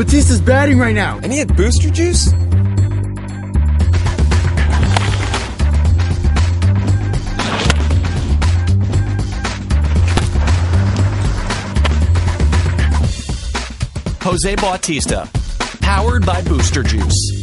Batista's batting right now. And he had booster juice? Jose Bautista, powered by Booster Juice.